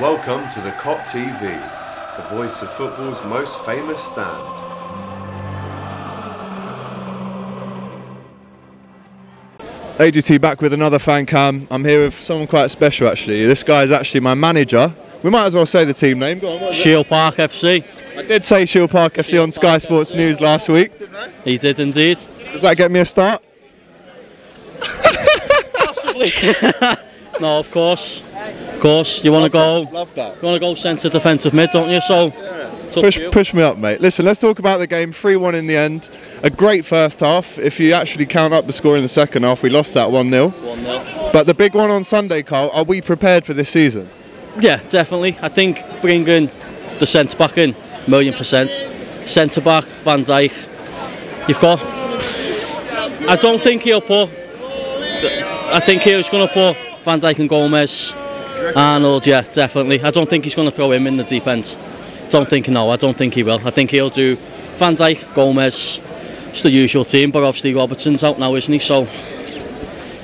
Welcome to the Kop TV, the voice of football's most famous stand. AGT back with another fan cam. I'm here with someone quite special actually. This guy is actually my manager. We might as well say the team name. Go on, what is it? Shield Park FC. I did say Shield Park FC on Sky Sports News last week. He did indeed. Does that get me a start? Possibly. no, of course. Of course. You want to go. Love that. You want to go centre defensive mid, don't you? So. it's up Push, you. push me up, mate. Listen, let's talk about the game. 3 1 in the end. A great first half. If you actually count up the score in the second half, we lost that 1 0. 1-0. But the big one on Sunday, Carl, are we prepared for this season? Yeah, definitely. I think bringing the centre back in, million percent. Centre back, Van Dijk. You've got. I don't think he'll put. I think he's going to put Van Dijk and Gomez. Arnold, yeah, definitely. I don't think he's going to throw him in the deep end. Don't think, no, I don't think he will. I think he'll do Van Dijk, Gomez. It's the usual team, but obviously Robertson's out now, isn't he? So,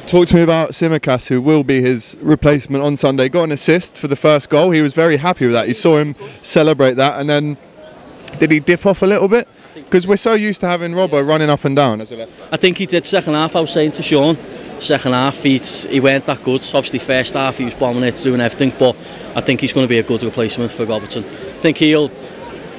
Talk to me about Tsimikas, who will be his replacement on Sunday. Got an assist for the first goal. He was very happy with that. You saw him celebrate that, and then did he dip off a little bit? Because we're so used to having Robbo running up and down as a left. I think he did second half. I was saying to Sean, second half he, he weren't that good. Obviously, first half he was bombing it, doing everything, but I think he's going to be a good replacement for Robertson. I think he'll.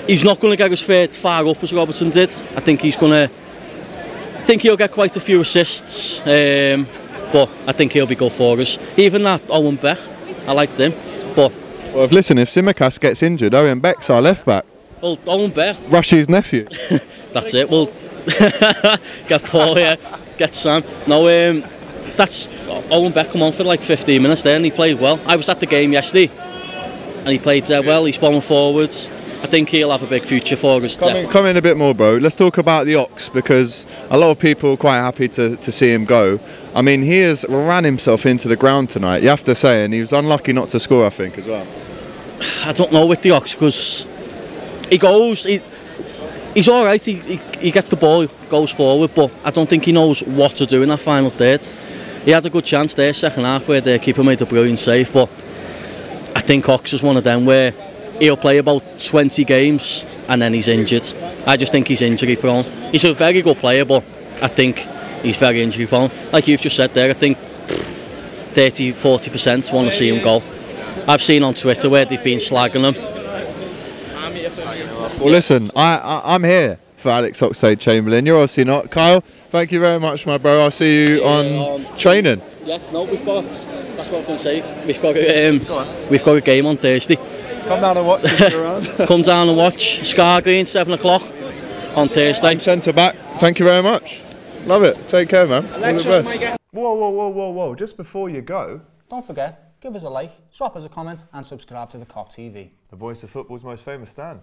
He's not going to get as far, far up as Robertson did. I think he's going to. I think he'll get quite a few assists, um, but I think he'll be good for us. Even that Owen Beck, I liked him, but Well, if, listen, if Tsimikas gets injured, Owen Beck's our left back. well, Owen Beck, Rushy's nephew. That's it. Well, get Paul here, get Sam. No, um, that's Owen Beck come on for like 15 minutes there, and he played well. I was at the game yesterday, and he played uh, well. He's bombing forwards. I think he'll have a big future for us. Come in, come in a bit more, bro. Let's talk about the Ox because a lot of people are quite happy to, to see him go. I mean, he has ran himself into the ground tonight, you have to say, and he was unlucky not to score, I think, as well. I don't know with the Ox because he goes. He, he's all right. He, he, he gets the ball, goes forward, but I don't think he knows what to do in that final third. He had a good chance there, second half, where the keeper made a brilliant save, but I think Ox is one of them where he'll play about 20 games and then he's injured. I just think he's injury prone. He's a very good player, but I think he's very injury prone. Like you've just said there, I think 30 40% want to see him go. I've seen on Twitter where they've been slagging him. Well, listen, I, I, I'm here for Alex Oxlade Chamberlain. You're obviously not. Kyle, thank you very much, my bro. I'll see you on training. Yeah, no, we've got. That's what I was going to say. We've got a, um, we've got a game on Thursday. Come down and watch if you're around. Come down and watch Scar Green, seven o'clock on Thursday. Centre back. Thank you very much. Love it. Take care, man. All the best. Whoa, whoa, whoa, whoa, whoa. Just before you go, Don't forget, give us a like, drop us a comment and subscribe to the Kop TV. the voice of football's most famous stand.